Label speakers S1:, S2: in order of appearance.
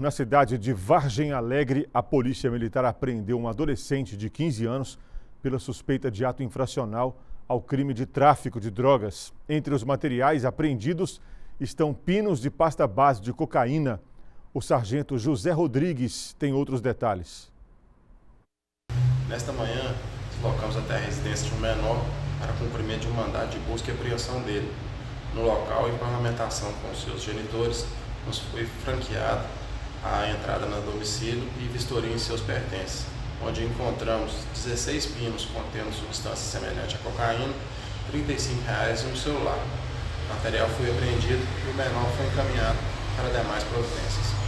S1: Na cidade de Vargem Alegre, a Polícia Militar apreendeu um adolescente de 15 anos pela suspeita de ato infracional ao crime de tráfico de drogas. Entre os materiais apreendidos estão pinos de pasta base de cocaína. O sargento José Rodrigues tem outros detalhes.
S2: Nesta manhã, deslocamos até a residência de um menor para cumprimento de um mandado de busca e apreensão dele. No local, em parlamentação com seus genitores, nos foi franqueada a entrada no domicílio e vistoria em seus pertences, onde encontramos 16 pinos contendo substância semelhante a cocaína, 35 reais e um celular. O material foi apreendido e o menor foi encaminhado para demais providências.